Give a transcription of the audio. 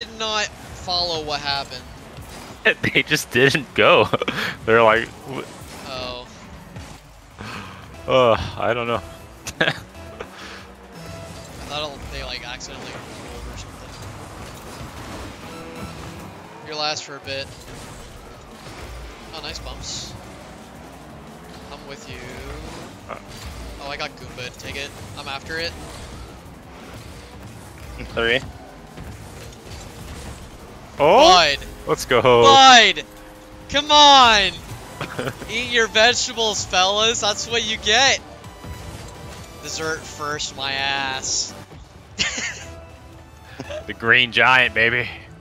did not follow what happened. they just didn't go. They're like, Oh. uh, I don't know. I thought they like accidentally rolled or something. Your last for a bit. Oh, nice bumps. I'm with you. Uh. Oh, I got Goomba. Take it. I'm after it. Three. Oh, Bud! let's go. Bud! Come on! Eat your vegetables, fellas. That's what you get. Dessert first, my ass. The green giant, baby.